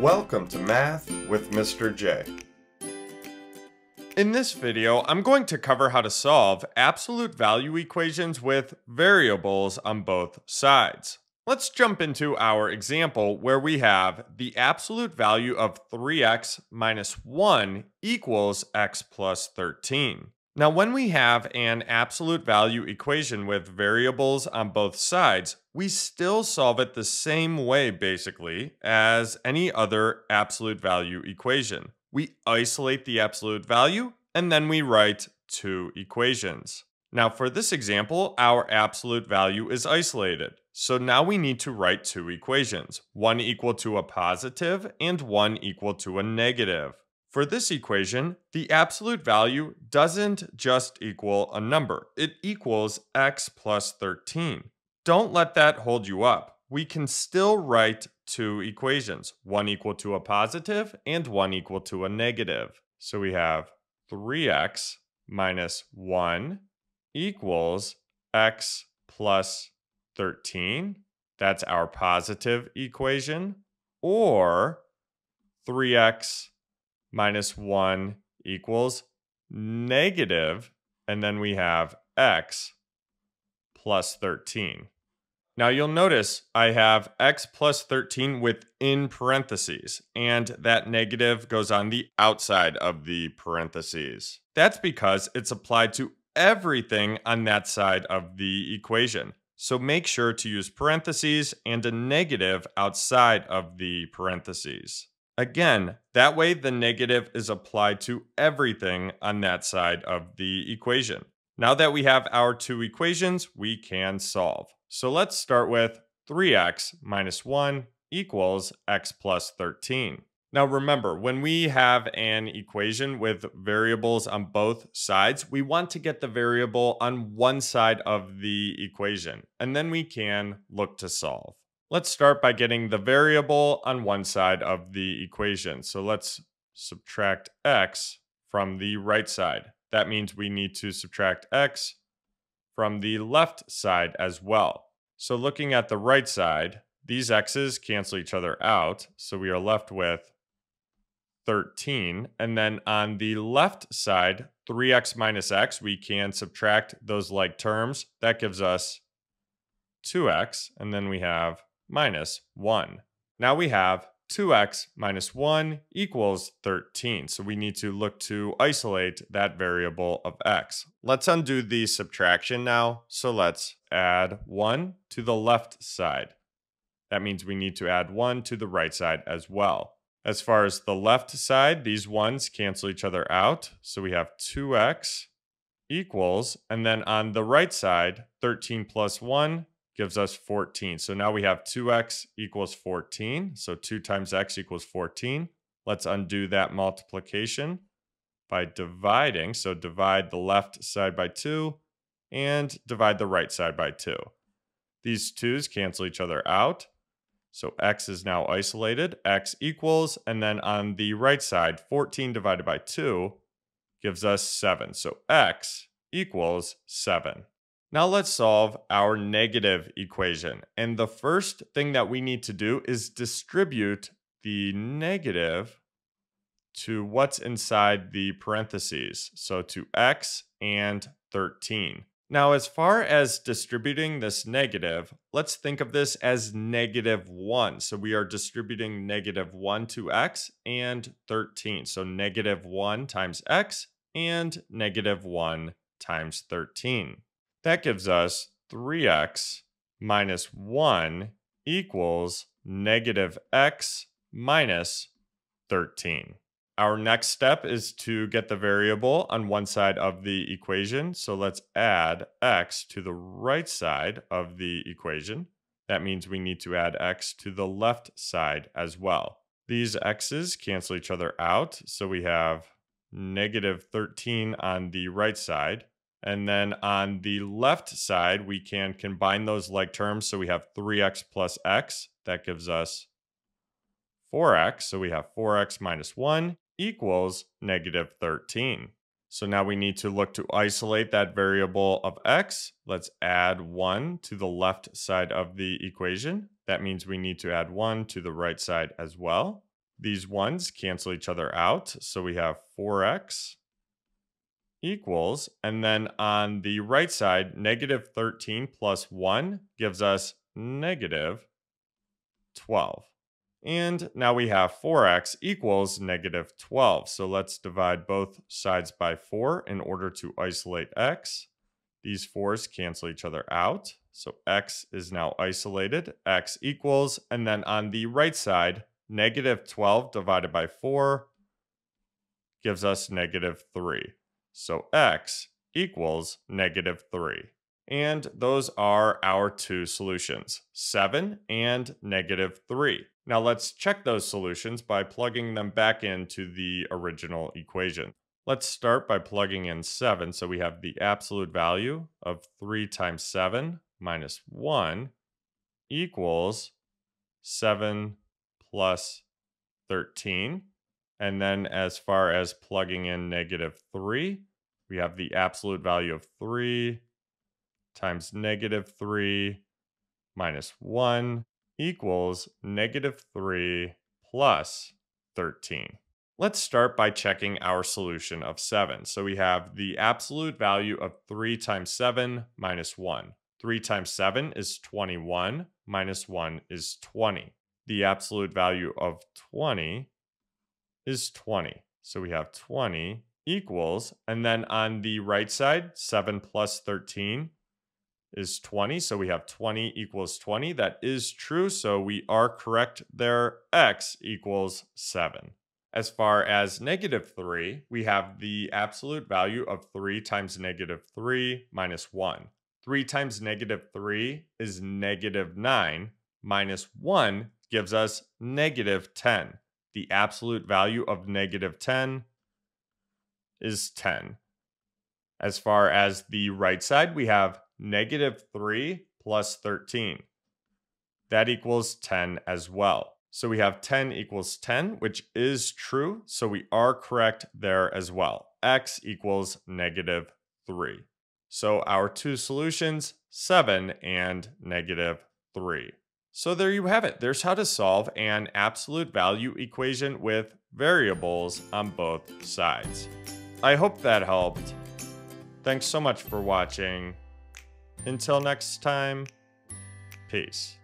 Welcome to Math with Mr. J. In this video, I'm going to cover how to solve absolute value equations with variables on both sides. Let's jump into our example where we have the absolute value of 3x minus 1 equals x plus 13. Now, when we have an absolute value equation with variables on both sides, we still solve it the same way, basically, as any other absolute value equation. We isolate the absolute value, and then we write two equations. Now, for this example, our absolute value is isolated. So now we need to write two equations, one equal to a positive and one equal to a negative. For this equation, the absolute value doesn't just equal a number, it equals x plus 13. Don't let that hold you up. We can still write two equations, one equal to a positive and one equal to a negative. So we have 3x minus 1 equals x plus 13. That's our positive equation. Or 3x minus 1 equals negative, and then we have x plus 13. Now you'll notice I have x plus 13 within parentheses, and that negative goes on the outside of the parentheses. That's because it's applied to everything on that side of the equation. So make sure to use parentheses and a negative outside of the parentheses. Again, that way the negative is applied to everything on that side of the equation. Now that we have our two equations, we can solve. So let's start with 3x minus 1 equals x plus 13. Now remember, when we have an equation with variables on both sides, we want to get the variable on one side of the equation, and then we can look to solve. Let's start by getting the variable on one side of the equation. So let's subtract x from the right side. That means we need to subtract x from the left side as well. So looking at the right side, these x's cancel each other out. So we are left with 13. And then on the left side, 3x minus x, we can subtract those like terms. That gives us 2x. And then we have minus 1. Now we have 2x minus 1 equals 13. So we need to look to isolate that variable of x. Let's undo the subtraction now. So let's add 1 to the left side. That means we need to add 1 to the right side as well. As far as the left side, these ones cancel each other out. So we have 2x equals, and then on the right side, 13 plus 1 gives us 14. So now we have 2x equals 14. So 2 times x equals 14. Let's undo that multiplication by dividing. So divide the left side by 2 and divide the right side by 2. These 2's cancel each other out. So x is now isolated. x equals, and then on the right side, 14 divided by 2 gives us 7. So x equals 7. Now let's solve our negative equation. And the first thing that we need to do is distribute the negative to what's inside the parentheses. So to x and 13. Now, as far as distributing this negative, let's think of this as negative 1. So we are distributing negative 1 to x and 13. So negative 1 times x and negative 1 times 13. That gives us 3x minus 1 equals negative x minus 13. Our next step is to get the variable on one side of the equation. So let's add x to the right side of the equation. That means we need to add x to the left side as well. These x's cancel each other out. So we have negative 13 on the right side and then on the left side, we can combine those like terms. So we have 3x plus x. That gives us 4x. So we have 4x minus 1 equals negative 13. So now we need to look to isolate that variable of x. Let's add 1 to the left side of the equation. That means we need to add 1 to the right side as well. These ones cancel each other out. So we have 4x equals, and then on the right side, negative 13 plus 1 gives us negative 12. And now we have 4x equals negative 12. So let's divide both sides by 4 in order to isolate x. These 4's cancel each other out. So x is now isolated. x equals, and then on the right side, negative 12 divided by 4 gives us negative 3. So x equals negative 3. And those are our two solutions, 7 and negative 3. Now let's check those solutions by plugging them back into the original equation. Let's start by plugging in 7. So we have the absolute value of 3 times 7 minus 1 equals 7 plus 13. And then as far as plugging in negative 3, we have the absolute value of 3 times negative 3 minus 1 equals negative 3 plus 13. Let's start by checking our solution of 7. So we have the absolute value of 3 times 7 minus 1. 3 times 7 is 21, minus 1 is 20. The absolute value of 20 is 20. So we have 20 equals, and then on the right side, 7 plus 13 is 20. So we have 20 equals 20. That is true. So we are correct there. X equals 7. As far as negative 3, we have the absolute value of 3 times negative 3 minus 1. 3 times negative 3 is negative 9, minus 1 gives us negative 10. The absolute value of negative 10 is 10. As far as the right side, we have negative 3 plus 13. That equals 10 as well. So we have 10 equals 10, which is true. So we are correct there as well. X equals negative 3. So our two solutions, 7 and negative 3. So there you have it. There's how to solve an absolute value equation with variables on both sides. I hope that helped. Thanks so much for watching. Until next time, peace.